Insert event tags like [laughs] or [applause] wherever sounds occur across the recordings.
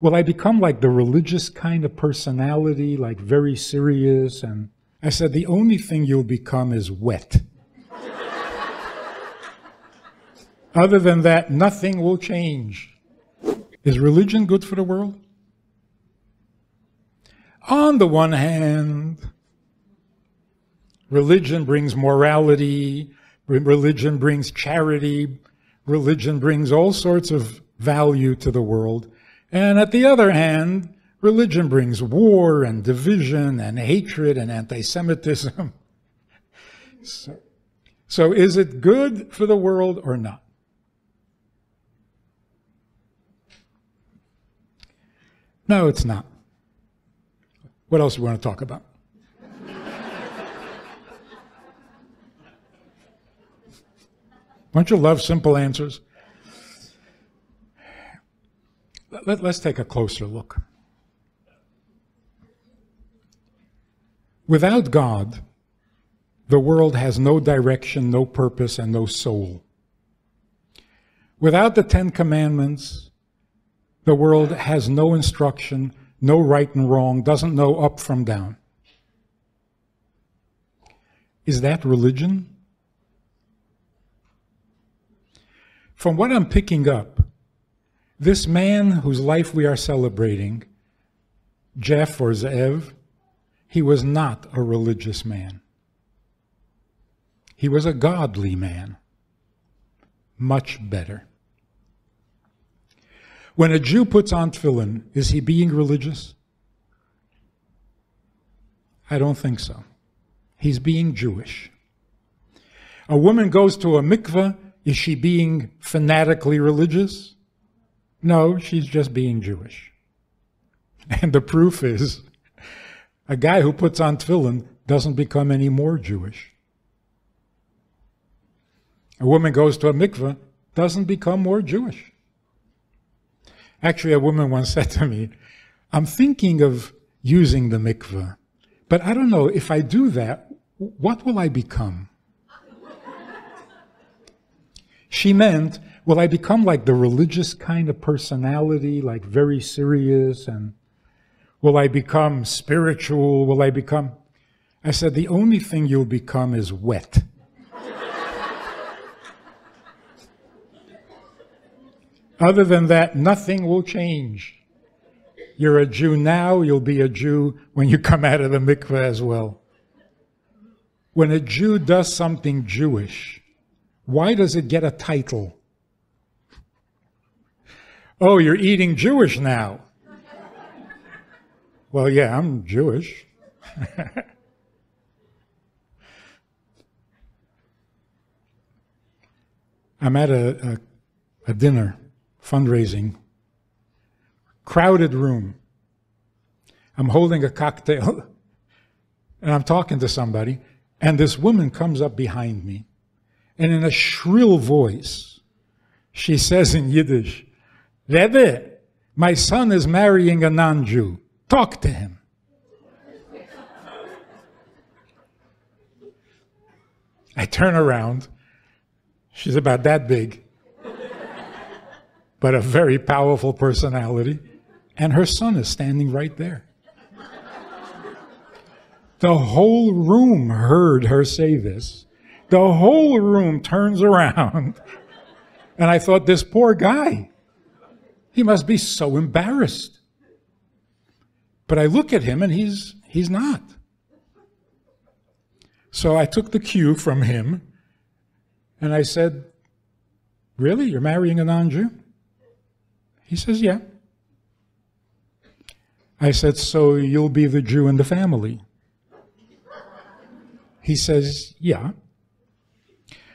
Will I become like the religious kind of personality, like very serious? And I said, the only thing you'll become is wet. [laughs] Other than that, nothing will change. Is religion good for the world? On the one hand, religion brings morality, religion brings charity, religion brings all sorts of value to the world. And at the other hand, religion brings war and division and hatred and anti Semitism. [laughs] so, so, is it good for the world or not? No, it's not. What else do we want to talk about? [laughs] Don't you love simple answers? Let, us take a closer look. Without God, the world has no direction, no purpose, and no soul. Without the Ten Commandments, the world has no instruction, no right and wrong, doesn't know up from down. Is that religion? From what I'm picking up, this man whose life we are celebrating, Jeff or Zev, he was not a religious man. He was a godly man. Much better. When a Jew puts on tefillin, is he being religious? I don't think so. He's being Jewish. A woman goes to a mikveh, is she being fanatically religious? No, she's just being Jewish. [laughs] And the proof is a guy who puts on tefillin doesn't become any more Jewish. A woman goes to a mikveh, doesn't become more Jewish. Actually, a woman once [laughs] said to me, I'm thinking of using the mikveh, but I don't know, if I do that, what will I become? she meant, will I become like the religious kind of personality, like very serious and will I become spiritual? Will I become? I said, the only thing you'll become is wet. [laughs] Other than that, nothing will change. You're a Jew now, you'll be a Jew when you come out of the mikveh as well. When a Jew does something Jewish, why does it get a title? Oh, you're eating Jewish now. well, yeah, I'm Jewish. [laughs] I'm at a, a, a dinner fundraising, crowded room. I'm holding a cocktail [laughs] and I'm talking to somebody, and this woman comes up behind me, and in a shrill voice, she says in Yiddish, Rebbe, my son is marrying a non Jew. Talk to him. I turn around. She's about that big but a very powerful personality. And her son is standing right there. The whole room heard her say this. The whole room turns around. And I thought, this poor guy, he must be so embarrassed. But I look at him and he's, he's not. So I took the cue from him and I said, Really? You're marrying a non Jew? He says, Yeah. I said, So you'll be the Jew in the family? He says, Yeah.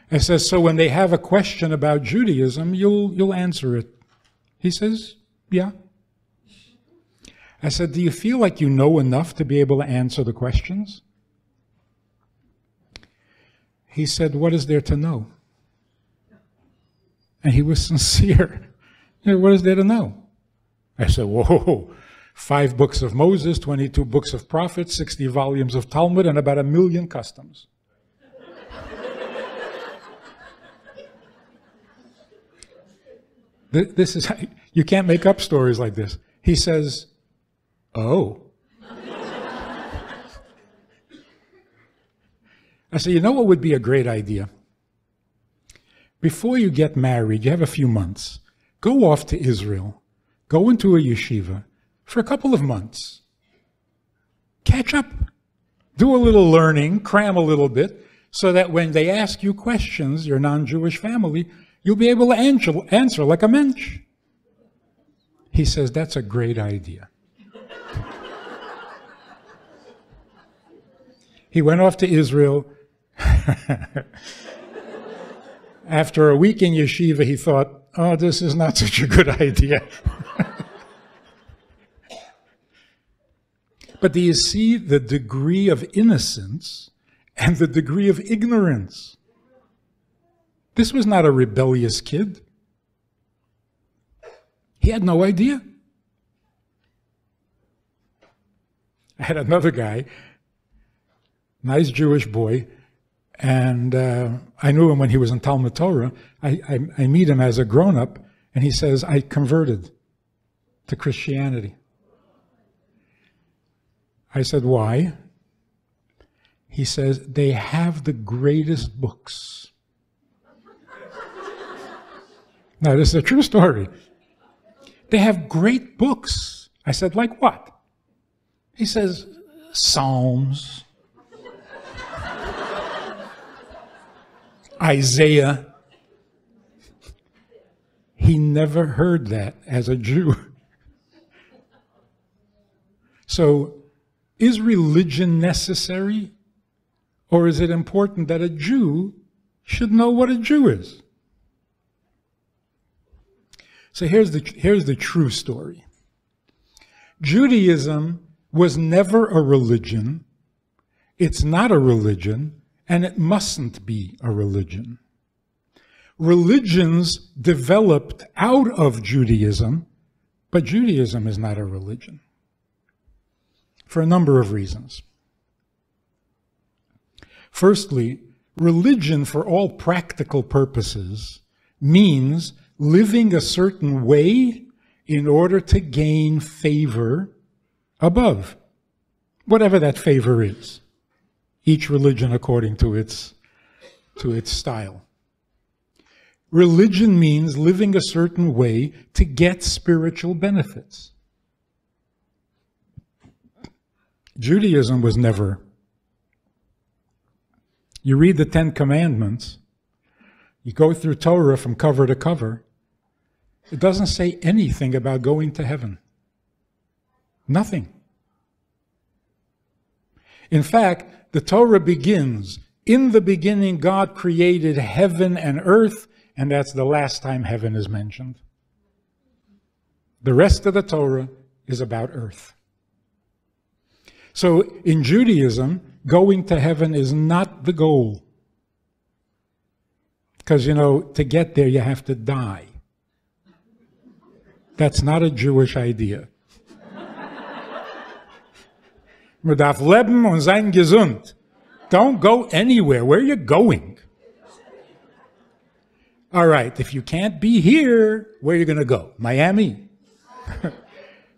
I says, So when they have a question about Judaism, you'll, you'll answer it. He says, Yeah. I said, Do you feel like you know enough to be able to answer the questions? He said, What is there to know? And he was [laughs] sincere. What is there to know? I said, whoa, five books of Moses, 22 books of prophets, 60 volumes of Talmud, and about a million customs. This is, [laughs] you can't make up stories like this. He says, Oh. I said, You know what would be a great idea? Before you get married, you have a few months. Go off to Israel, go into a yeshiva for a couple of months. Catch up, do a little learning, cram a little bit, so that when they ask you questions, your non Jewish family, you'll be able to answer, answer like a mensch. He says, That's a great idea. he went off to Israel. [laughs] After a week in yeshiva, he thought, oh, this is not such a good idea. [laughs] but do you see the degree of innocence and the degree of ignorance? This was not a rebellious kid. He had no idea. I had another guy, nice Jewish boy, and uh, I knew him when he was in Talmud Torah. I, I, I meet him as a grown up, and he says, I converted to Christianity. I said, Why? He says, They have the greatest books. Now, this is a true story. They have great books. I said, Like what? He says, Psalms, Isaiah. He never heard that as a Jew. So, is religion necessary? Or is it important that a Jew should know what a Jew is? So here's the, here's the true story. Judaism was never a religion. It's not a religion and it mustn't be a religion. Religions developed out of Judaism, but Judaism is not a religion for a number of reasons. Firstly, religion for all practical purposes means living a certain way in order to gain favor above, whatever that favor is each religion according to its, to its style. Religion means living a certain way to get spiritual benefits. Judaism was never. You read the Ten Commandments, you go through Torah from cover to cover, it doesn't say anything about going to heaven. Nothing. In fact, the Torah begins, in the beginning God created heaven and earth, and that's the last time heaven is mentioned. The rest of the Torah is about earth. So in Judaism, going to heaven is not the goal. Because, you know, to get there, you have to die. That's not a Jewish idea. Don't go anywhere. Where are you going? All right, if you can't be here, where are you going to go? Miami? [laughs]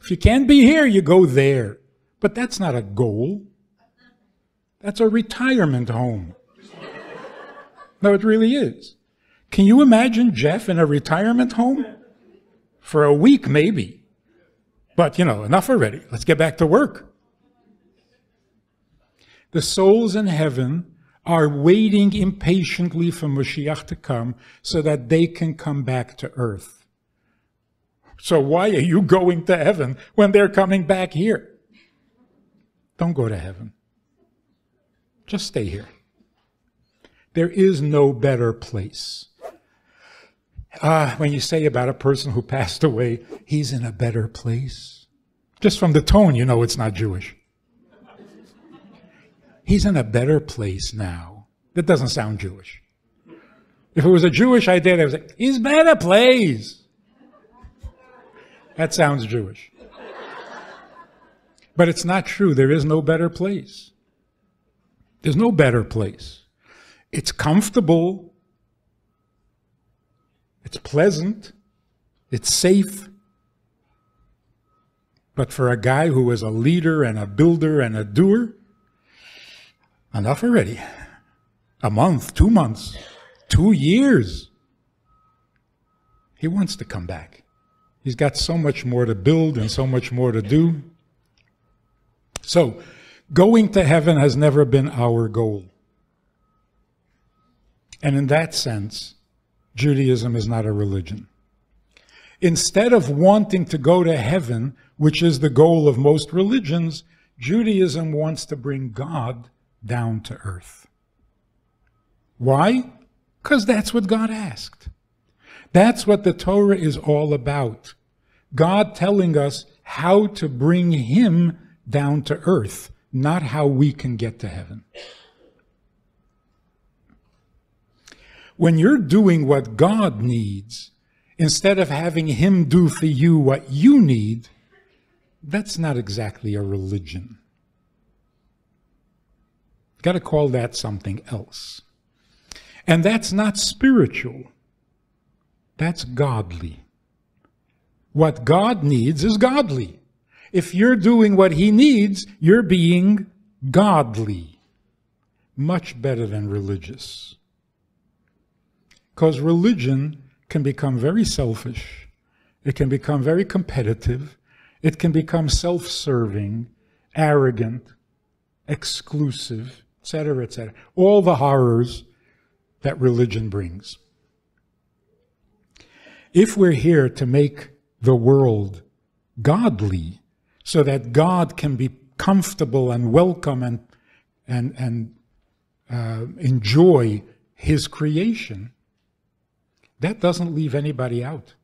if you can't be here, you go there. But that's not a goal. That's a retirement home. No, it really is. Can you imagine Jeff in a retirement home? For a week, maybe. But, you know, enough already. Let's get back to work. The souls in heaven are waiting impatiently for Mashiach to come so that they can come back to earth. So why are you going to heaven when they're coming back here? Don't go to heaven. Just stay here. There is no better place. Ah, when you say about a person who passed away, he's in a better place. Just from the tone, you know it's not Jewish. He's in a better place now. That doesn't sound Jewish. If it was a Jewish idea, they would say, he's better place. That sounds Jewish. But it's not true. There is no better place. There's no better place. It's comfortable. It's pleasant. It's safe. But for a guy who was a leader and a builder and a doer, enough already. A month, two months, two years. He wants to come back. He's got so much more to build and so much more to do. So, going to heaven has never been our goal. And in that sense, Judaism is not a religion. Instead of wanting to go to heaven, which is the goal of most religions, Judaism wants to bring God down to earth. Why? Because that's what God asked. That's what the Torah is all about. God telling us how to bring Him down to earth, not how we can get to heaven. When you're doing what God needs, instead of having Him do for you what you need, that's not exactly a religion. Got to call that something else. And that's not spiritual, that's godly. What God needs is godly. If you're doing what He needs, you're being godly. Much better than religious. Because religion can become very selfish, it can become very competitive, it can become self serving, arrogant, exclusive, etc., etc. All the horrors that religion brings. If we're here to make the world godly, so that God can be comfortable and welcome and, and, and uh, enjoy His creation, that doesn't leave anybody out.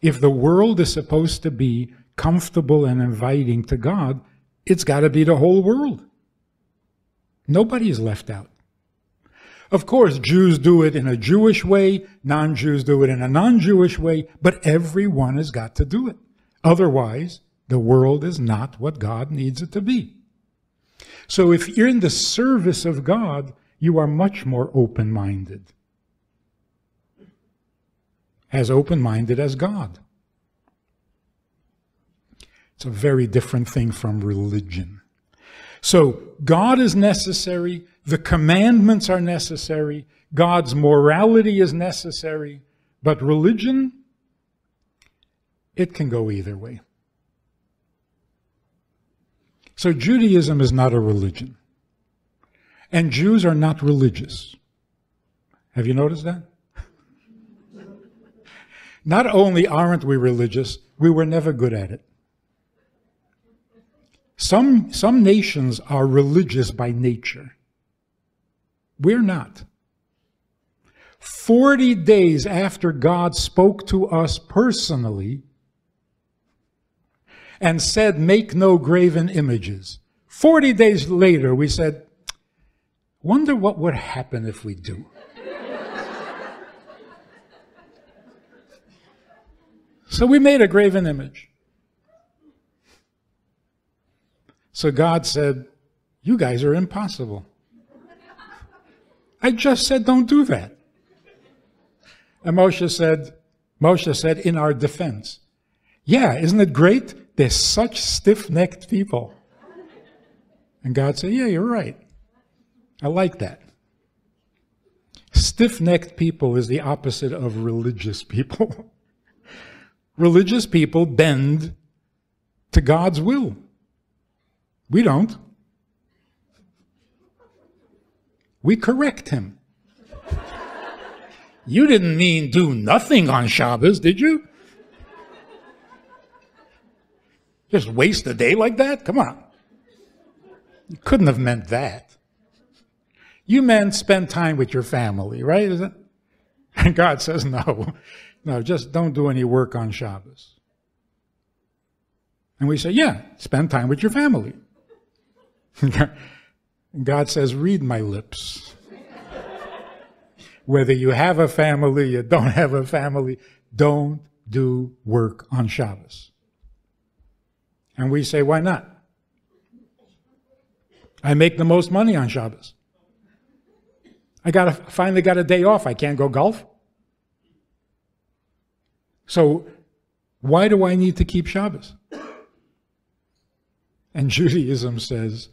If the world is supposed to be comfortable and inviting to God, it's got to be the whole world. Nobody is left out. Of course, Jews do it in a Jewish way, non Jews do it in a non Jewish way, but everyone has got to do it. Otherwise, the world is not what God needs it to be. So if you're in the service of God, you are much more open minded as open minded as God. It's a very different thing from religion. So, God is necessary, the commandments are necessary, God's morality is necessary, but religion, it can go either way. So, Judaism is not a religion. And Jews are not religious. Have you noticed that? Not only aren't we religious, we were never good at it. Some, some nations are religious by nature. We're not. 40 days after God spoke to us personally and said, Make no graven images, 40 days later we said, Wonder what would happen if we do. So we made a graven image. So God said, You guys are impossible. I just said, Don't do that. And Moshe said, Moshe said in our defense, Yeah, isn't it great? They're such stiff necked people. And God said, Yeah, you're right. I like that. Stiff necked people is the opposite of religious people. [laughs] religious people bend to God's will. We don't. We correct him. You didn't mean do nothing on Shabbos, did you? Just waste a day like that? Come on. You couldn't have meant that. You meant spend time with your family, right? And [laughs] God says, no. No, just don't do any work on Shabbos. And we say, yeah, spend time with your family. [laughs] God says, read my lips. Whether you have a family, you don't have a family, don't do work on Shabbos. And we say, why not? I make the most money on Shabbos. I got finally got a day off. I can't go golf. So Why do I need to keep Shabbos? And Judaism says,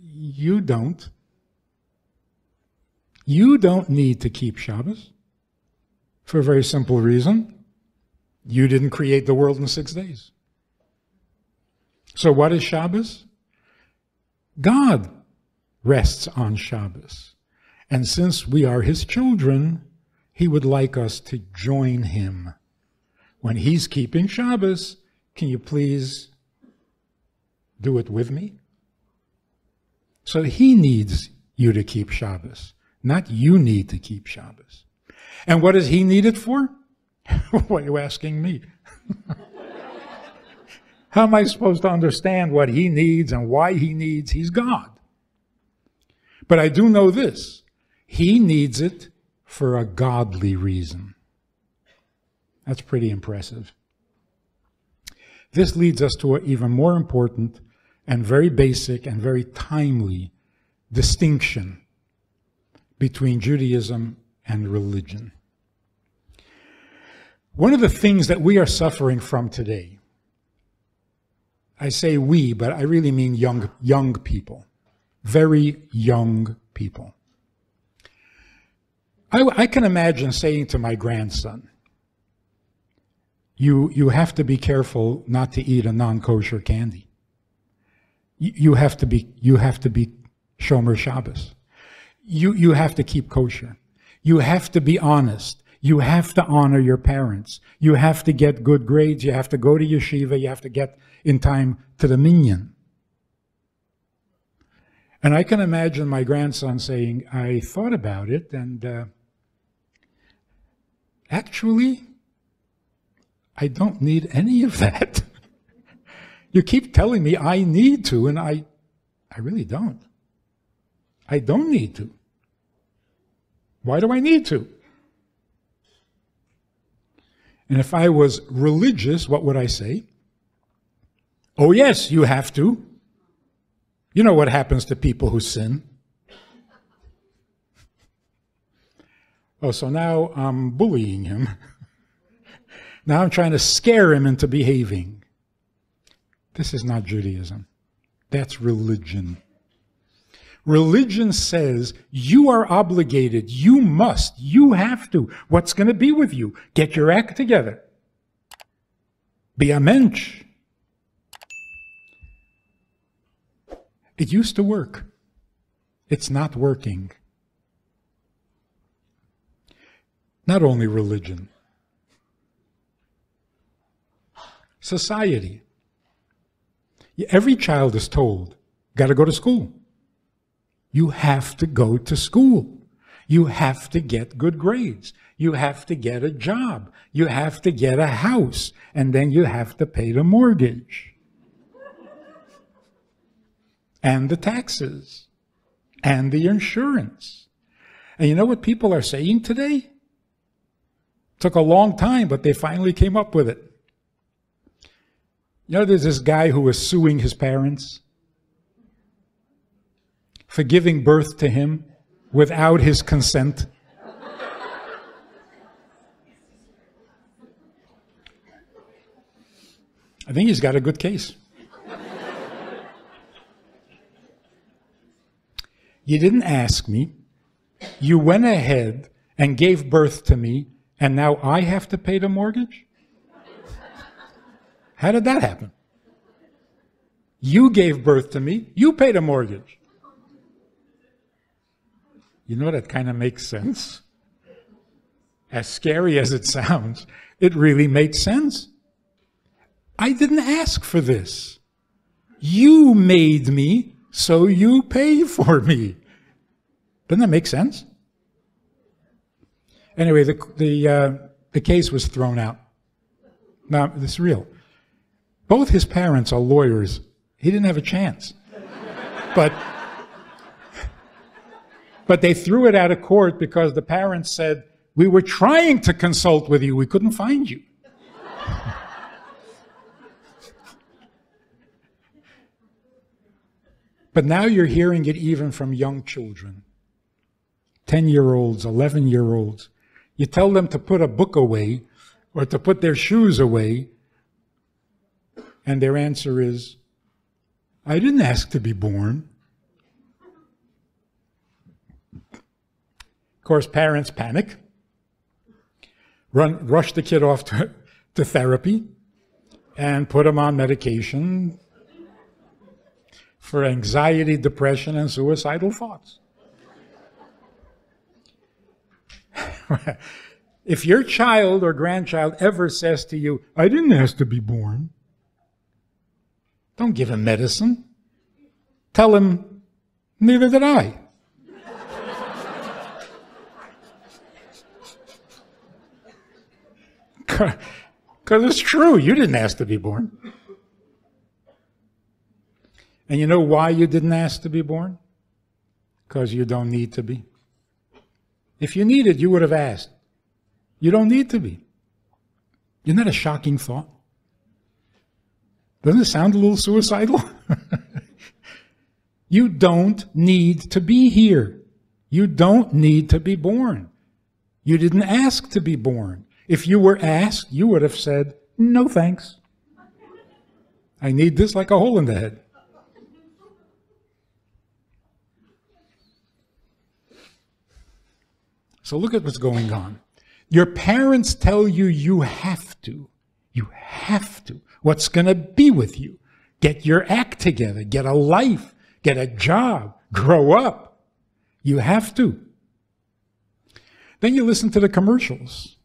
you don't. You don't need to keep Shabbos for a very simple reason. You didn't create the world in six days. So what is Shabbos? God rests on Shabbos. And since we are his children, he would like us to join him. When he's keeping Shabbos, can you please do it with me? So he needs you to keep Shabbos, not you need to keep Shabbos. And what does he need it for? [laughs] what are you asking me? [laughs] How am I supposed to understand what he needs and why he needs? He's God. But I do know this. He needs it for a godly reason. That's pretty impressive. This leads us to an even more important and very basic and very timely distinction between Judaism and religion. One of the things that we are suffering from today, I say we, but I really mean young, young people, very young people. I, I can imagine saying to my grandson, you, you have to be careful not to eat a non-kosher candy. You, have to be, you have to be Shomer Shabbos. You, you have to keep kosher. You have to be honest. You have to honor your parents. You have to get good grades. You have to go to yeshiva. You have to get in time to the minyan. And I can imagine my grandson saying, I thought about it and uh, actually, I don't need any of that. you keep telling me I need to, and I, I really don't. I don't need to. Why do I need to? And if I was religious, what would I say? Oh, yes, you have to. You know what happens to people who sin. Oh, so now I'm bullying him. [laughs] Now I'm trying to scare him into behaving. This is not Judaism. That's religion. Religion says you are obligated, you must, you have to. What's going to be with you? Get your act together. Be a mensch. It used to work. It's not working. Not only religion, society. Every child is told, got to go to school. You have to go to school. You have to get good grades. You have to get a job. You have to get a house. And then you have to pay the mortgage. and the taxes. And the insurance. And you know what people are saying today? Took a long time, but they finally came up with it. You know, there's this guy who was suing his parents for giving birth to him without his consent. I think he's got a good case. You didn't ask me. You went ahead and gave birth to me, and now I have to pay the mortgage? How did that happen? You gave birth to me, you paid a mortgage. You know, that kind of makes sense. As scary as it sounds, it really made sense. I didn't ask for this. You made me, so you pay for me. Doesn't that make sense? Anyway, the, the, uh, the case was thrown out. Now, this is real. Both his parents are lawyers. He didn't have a chance. but, but they threw it out of court because the parents said, We were trying to consult with you, we couldn't find you. but now you're hearing it even from young children 10 year olds, 11 year olds. You tell them to put a book away or to put their shoes away, And their answer is, I didn't ask to be born. Of course, parents panic, run, rush the kid off to, to therapy, and put him on medication for anxiety, depression, and suicidal thoughts. [laughs] if your child or grandchild ever says to you, I didn't ask to be born, don't give him medicine. Tell him, neither did I. [laughs] Because it's true, you didn't ask to be born. And you know why you didn't ask to be born? Because you don't need to be. If you needed, you would have asked. You don't need to be. Isn't that a shocking thought? Doesn't it sound a little suicidal? [laughs] you don't need to be here. You don't need to be born. You didn't ask to be born. If you were asked, you would have said, no thanks. I need this like a hole in the head. So look at what's going on. Your parents tell you you have to. You have to. What's going to be with you? Get your act together. Get a life. Get a job. Grow up. You have to. Then you listen to the commercials.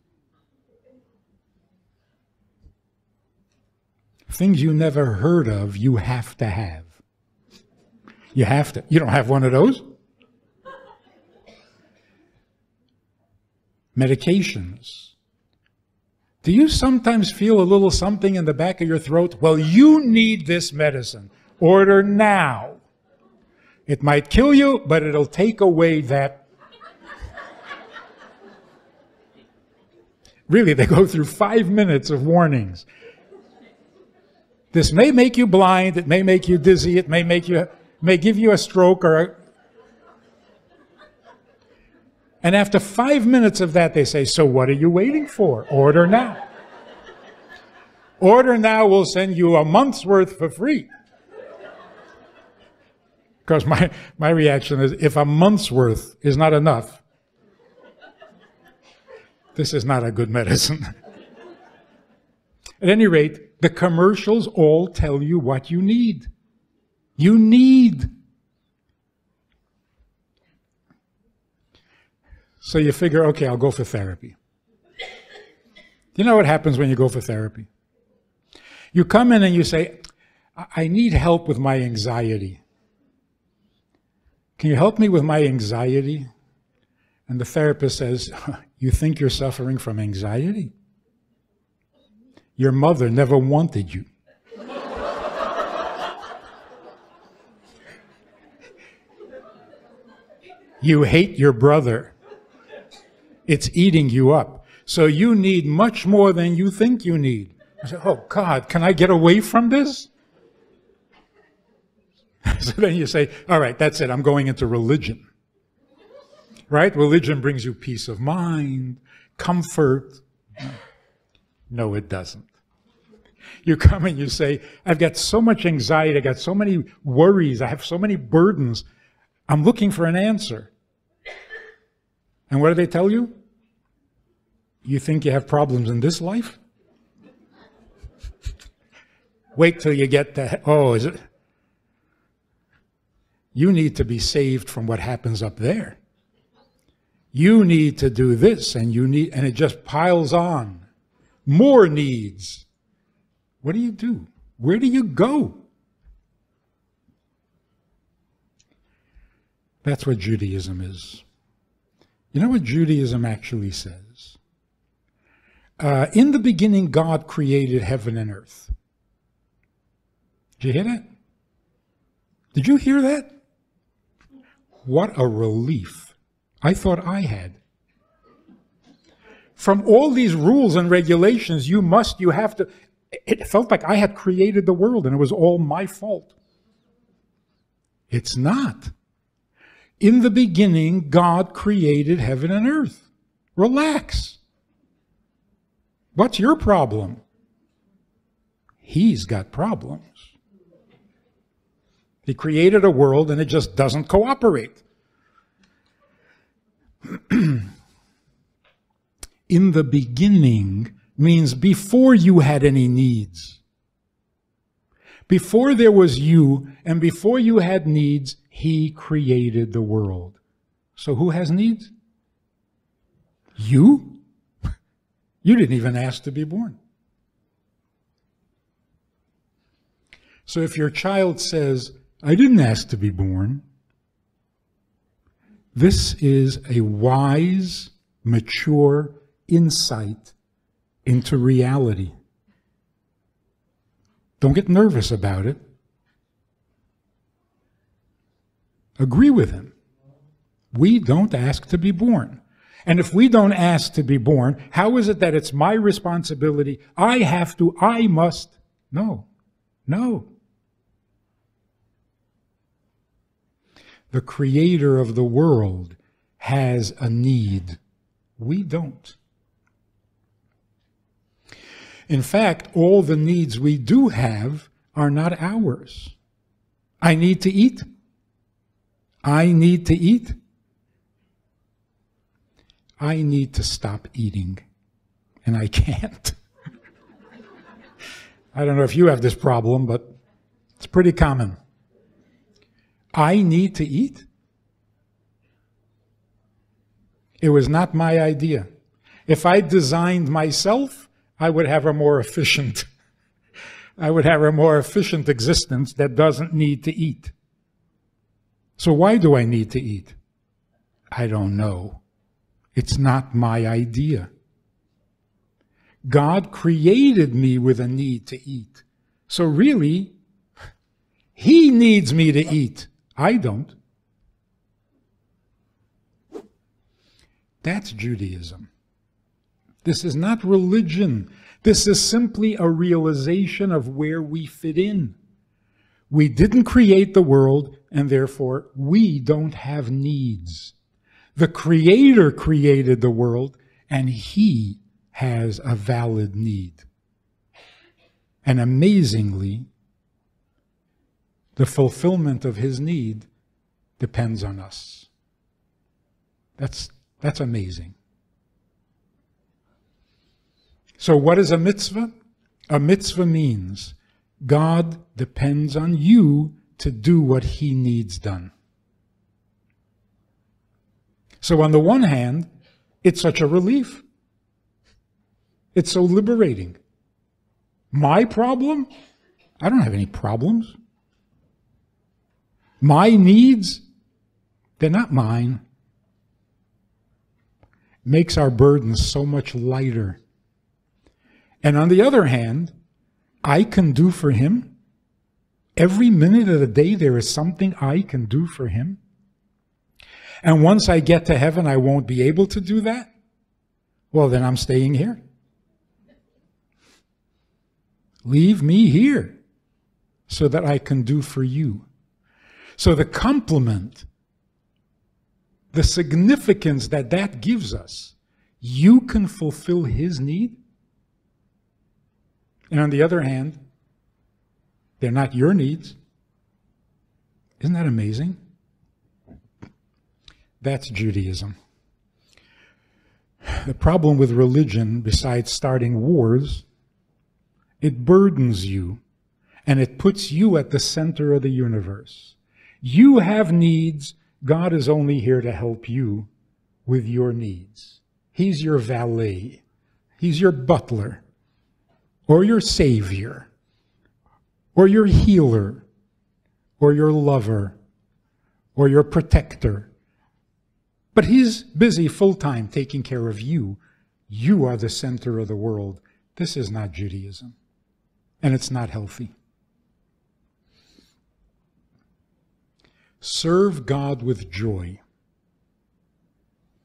Things you never heard of, you have to have. You have to. You don't have one of those? medications. Do you sometimes feel a little something in the back of your throat? Well, you need this medicine. Order now. It might kill you, but it'll take away that. really, they go through five minutes of warnings. This may make you blind, it may make you dizzy, it may make you may give you a stroke or a, and after five minutes of that, they say, So what are you waiting for? Order now. Order now will send you a month's worth for free. Because my, my reaction is if a month's worth is not enough, this is not a good medicine. [laughs] At any rate, the commercials all tell you what you need. You need So you figure, okay, I'll go for therapy. You know what happens when you go for therapy? You come in and you say, I need help with my anxiety. Can you help me with my anxiety? And the therapist says, [laughs] You think you're suffering from anxiety? Your mother never wanted you. [laughs] you hate your brother. It's eating you up. So you need much more than you think you need. I said, Oh God, can I get away from this? [laughs] so then you say, All right, that's it. I'm going into religion. Right? Religion brings you peace of mind, comfort. No, it doesn't. You come and you say, I've got so much anxiety, I've got so many worries, I have so many burdens. I'm looking for an answer. And what do they tell you? You think you have problems in this life? Wait till you get to, oh, is it? You need to be saved from what happens up there. You need to do this, and you need, and it just piles on. More needs. What do you do? Where do you go? That's what Judaism is. You know what Judaism actually says? Uh, in the beginning, God created heaven and earth. Did you hear that? Did you hear that? What a relief. I thought I had. From all these rules and regulations, you must, you have to. It felt like I had created the world and it was all my fault. It's not. In the beginning, God created heaven and earth. Relax. What's your problem? He's got problems. He created a world and it just doesn't cooperate. [clears throat] In the beginning means before you had any needs. Before there was you and before you had needs, He created the world. So who has needs? You? You didn't even ask to be born. So if your child says, I didn't ask to be born, this is a wise, mature insight into reality. Don't get nervous about it. Agree with him. We don't ask to be born. And if we don't ask to be born, how is it that it's my responsibility? I have to, I must. No, no. the creator of the world has a need. We don't. In fact, all the needs we do have are not ours. I need to eat. I need to eat. I need to stop eating, and I can't. I don't know if you have this problem, but it's pretty common. I need to eat? It was not my idea. If I designed myself, I would have a more efficient, [laughs] I would have a more efficient existence that doesn't need to eat. So why do I need to eat? I don't know. It's not my idea. God created me with a need to eat. So really, He needs me to eat. I don't. That's Judaism. This is not religion. This is simply a realization of where we fit in. We didn't create the world, and therefore we don't have needs. The Creator created the world, and He has a valid need. And amazingly, the fulfillment of his need depends on us. That's, that's amazing. So, what is a mitzvah? A mitzvah means God depends on you to do what he needs done. So, on the one hand, it's such a relief. It's so liberating. My problem? I don't have any problems. My needs, they're not mine. Makes our burdens so much lighter. And on the other hand, I can do for him. Every minute of the day, there is something I can do for him. And once I get to heaven, I won't be able to do that. Well, then I'm staying here. Leave me here so that I can do for you. So the compliment, the significance that that gives us, you can fulfill his need. And on the other hand, they're not your needs. Isn't that amazing? That's Judaism. The problem with religion, besides starting wars, it burdens you and it puts you at the center of the universe. You have needs. God is only here to help you with your needs. He's your valet. He's your butler or your savior or your healer or your lover or your protector. But he's busy full time taking care of you. You are the center of the world. This is not Judaism. And it's not healthy. Serve God with joy.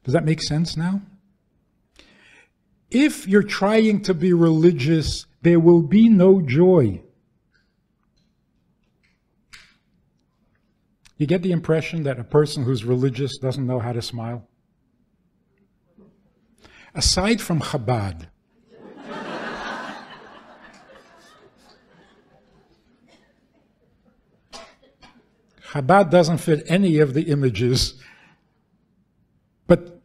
Does that make sense now? If you're trying to be religious, there will be no joy. You get the impression that a person who's religious doesn't know how to smile? Aside from Chabad, Chabad doesn't fit any of the images, but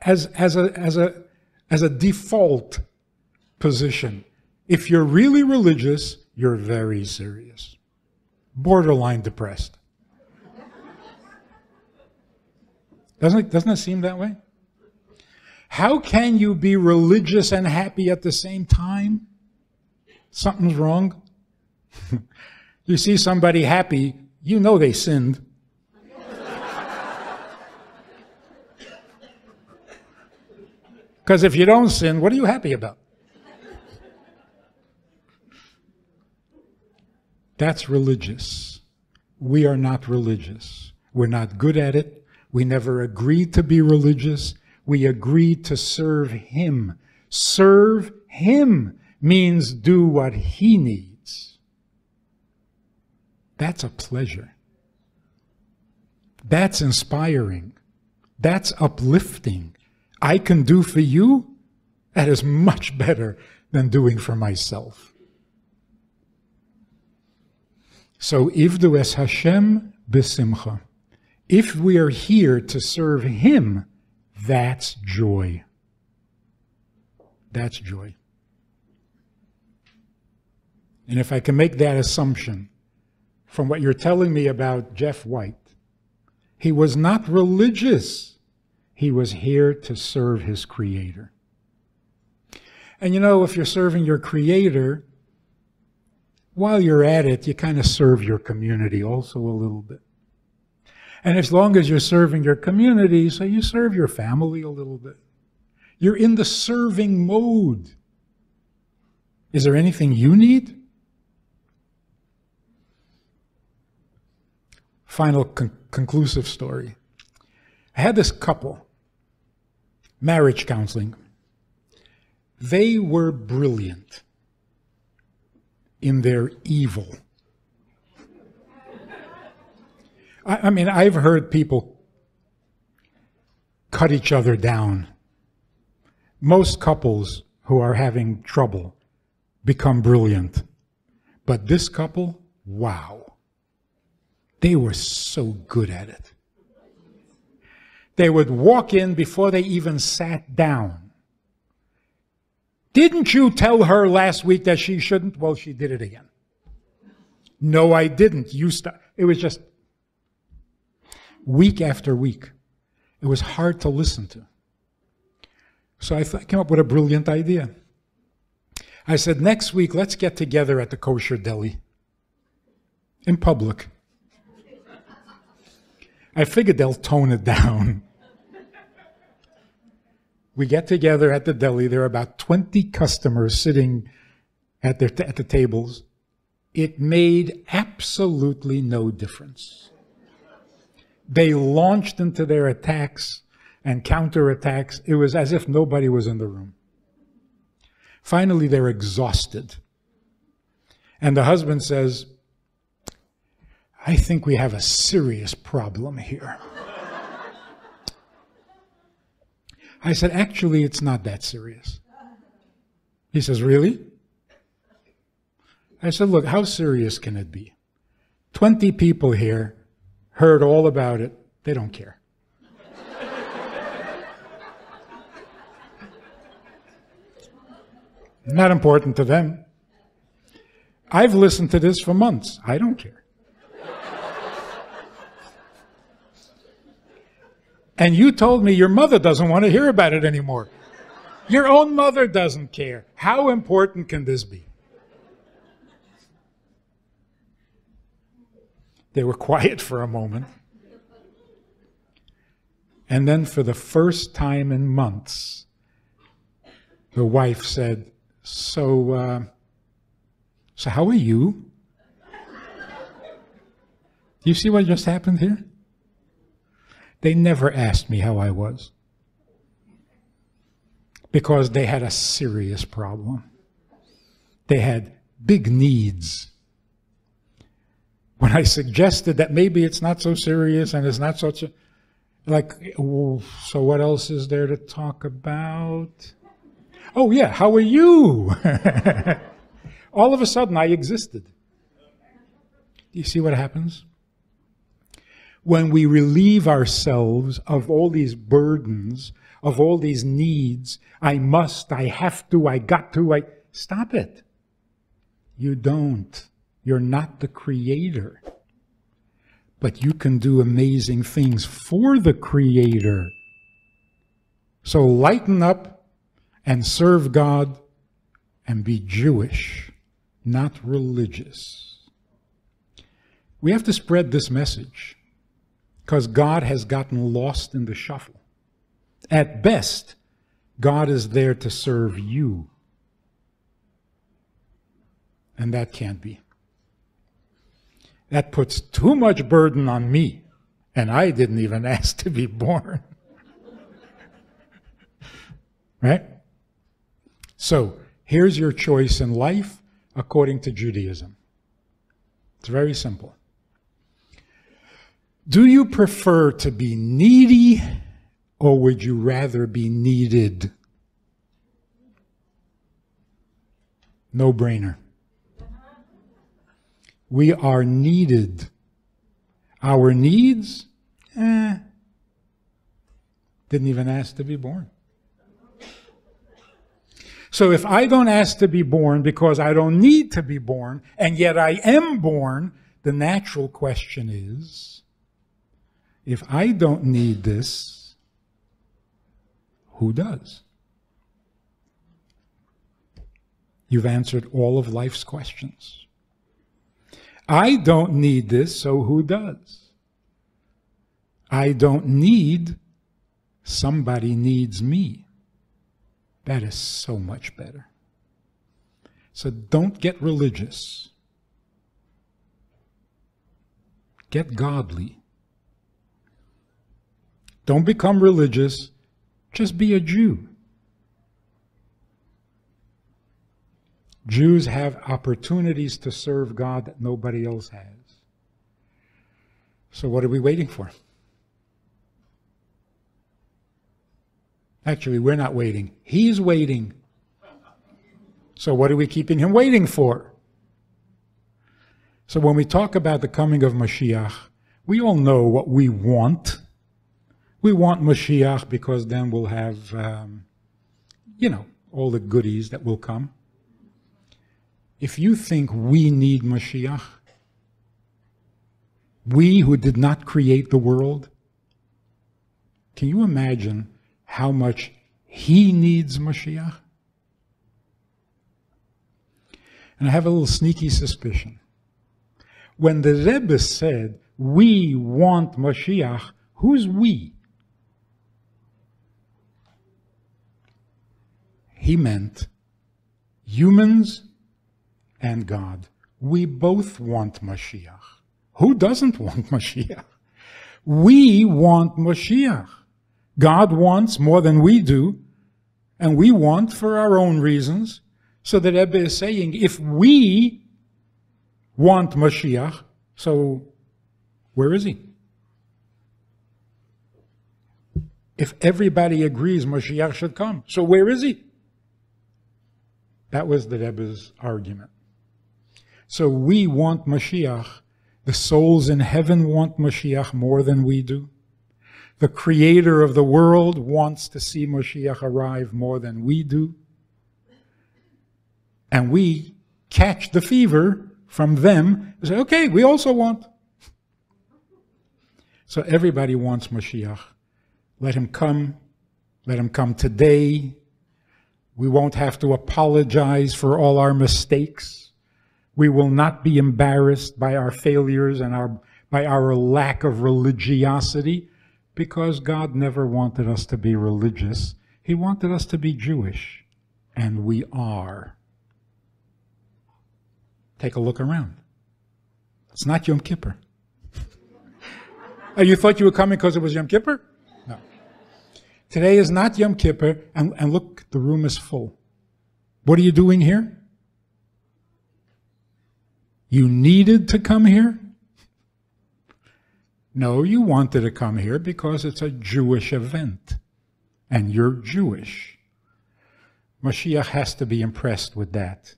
as, as, a, as, a, as a default position, if you're really religious, you're very serious, borderline depressed. Doesn't it, doesn't it seem that way? How can you be religious and happy at the same time? Something's wrong. [laughs] you see somebody happy, you know they sinned. [laughs] Because if you don't sin, what are you happy about? That's religious. We are not religious. We're not good at it. We never agreed to be religious. We agreed to serve Him. Serve Him means do what He needs. That's a pleasure. That's inspiring. That's uplifting. I can do for you, that is much better than doing for myself. So, Ivdu es Hashem b'simcha. If we are here to serve Him, that's joy. That's joy. And if I can make that assumption from what you're telling me about Jeff White, he was not religious. He was here to serve his Creator. And you know, if you're serving your Creator, while you're at it, you kind of serve your community also a little bit. And as long as you're serving your community, so you serve your family a little bit. You're in the serving mode. Is there anything you need? Final con- conclusive story. I had this couple, marriage counseling. They were brilliant in their evil. I, I mean, I've heard people cut each other down. Most couples who are having trouble become brilliant. But this couple, wow. They were so good at it. They would walk in before they even sat down. Didn't you tell her last week that she shouldn't? Well, she did it again. No, I didn't. You st- It was just week after week. It was hard to listen to. So I, came up with a brilliant idea. I said, next week, let's get together at the kosher deli in public. I figured they'll tone it down. We get together at the deli. There are about 20 customers sitting at, there at the tables. It made absolutely no difference. They launched into their attacks and counterattacks. It was as if nobody was in the room. Finally, they're exhausted. And the husband says, I think we have a serious problem here. [laughs] I said, Actually, it's not that serious. He says, Really? I said, Look, how serious can it be? 20 people here heard all about it. They don't care. Not important to them. I've listened to this for months. I don't care. And you told me your mother doesn't want to hear about it anymore. Your own mother doesn't care. How important can this be? They were [laughs] quiet for a moment. And then, for the first time in months, the wife said, So, uh, so how are you? Do you see what just happened here? They never asked me how I was because they had a serious problem. They had big needs. When I suggested that maybe it's not so serious and it's not such a, like, so what else is there to talk about? Oh, yeah, how are you? [laughs] All of a sudden, I existed. Do you see what happens? when we relieve ourselves of all these burdens, of all these needs. I must, I have to, I got to, I. Stop it. You don't. You're not the creator. But you can do amazing things for the creator. So lighten up and serve God and be Jewish, not religious. We have to spread this message because God has gotten lost in the shuffle. At best, God is there to serve you. And that can't be. That puts too much burden on me, and I didn't even [laughs] ask to be born. right? So, here's your choice in life according to Judaism. It's very simple. Do you prefer to be needy or would you rather be needed? No brainer. We are needed. Our needs, eh, didn't even ask to be born. So if I don't ask to be born because I don't need to be born, and yet I am born, the natural question is if I don't need this, who does? You've answered all of life's questions. I don't need this, so who does? I don't need, somebody needs me. That is so much better. So don't get religious. Get godly. Don't become religious, just be a Jew. Jews have opportunities to serve God that nobody else has. So, what are we waiting for? Actually, we're not waiting. He's waiting. So, what are we keeping him waiting for? So, when we talk about the coming of Mashiach, we all know what we want. We want Mashiach because then we'll have, um, you know, all the goodies that will come. If you think we need Mashiach, we who did not create the world, can you imagine how much he needs Mashiach? And I have a little sneaky suspicion. When the Rebbe said, we want Mashiach, who's we? he meant humans and God. We both want Mashiach. Who doesn't want [laughs] Mashiach? We want Mashiach. God wants more than we do, and we want for our own reasons. So the Rebbe is saying, if we want Mashiach, so where is he? If everybody agrees Mashiach should come, so where is he? That was the Rebbe's argument. So we want Mashiach. The souls in heaven want Mashiach more than we do. The creator of the world wants to see Mashiach arrive more than we do. And we catch the fever from them and say, okay, we also want. So everybody wants Mashiach. Let him come. Let him come today. We won't have to apologize for all our mistakes. We will not be embarrassed by our failures and our, by our lack of religiosity because God never wanted us to be religious. He wanted us to be Jewish, and we are. Take a look around. It's not Yom Kippur. Oh, you thought you were coming because it was Yom Kippur? No. Today is not Yom Kippur, and, and look, the room is full. What are you doing here? You needed to come here? No, you wanted to come here because it's a Jewish event, and you're Jewish. Mashiach has to be impressed with that,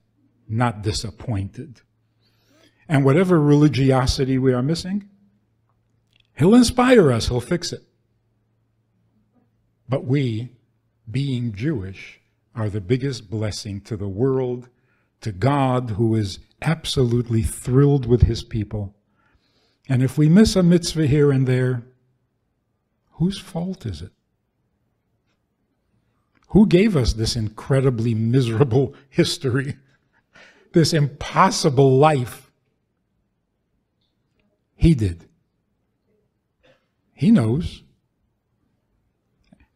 not disappointed. And whatever religiosity we are missing, He'll inspire us, he'll fix it. But we, being Jewish, are the biggest blessing to the world, to God, who is absolutely thrilled with his people. And if we miss a mitzvah here and there, whose fault is it? Who gave us this incredibly miserable [laughs] history, this impossible life? He did. He knows.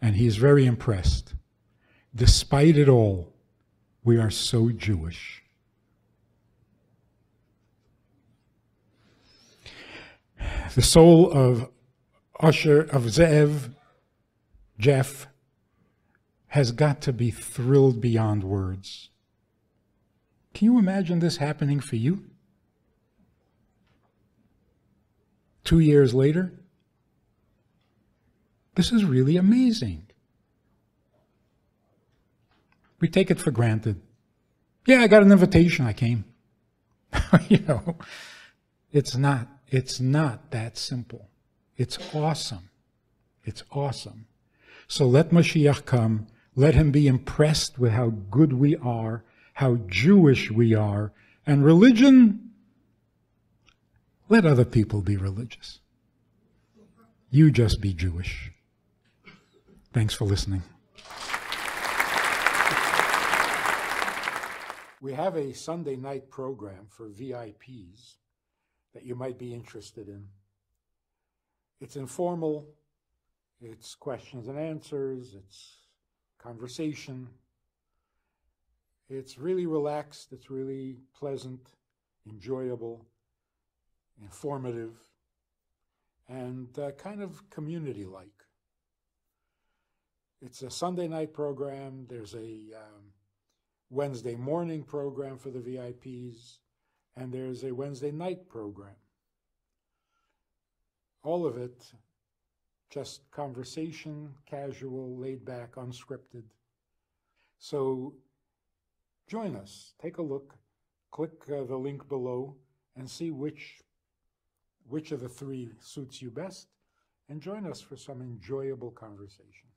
And he's very impressed. Despite it all, we are so Jewish. The soul of Usher, of Zev, Jeff, has got to be thrilled beyond words. Can you imagine this happening for you? Two years later? This is really amazing. We take it for granted. Yeah, I got an invitation, I came. [laughs] you know, it's not, it's not that simple. It's awesome. It's awesome. So let Mashiach come. Let him be impressed with how good we are, how Jewish we are. And religion, let other people be religious. You just be Jewish. Thanks for listening. We have a Sunday night program for VIPs that you might be interested in. It's informal, it's questions and answers, it's conversation. It's really relaxed, it's really pleasant, enjoyable, informative, and uh, kind of community like. It's a Sunday night program. There's a um, Wednesday morning program for the VIPs, and there's a Wednesday night program. All of it just conversation, casual, laid back, unscripted. So join us. Take a look. Click uh, the link below and see which which of the three suits you best and join us for some enjoyable conversation.